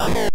you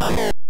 Oh.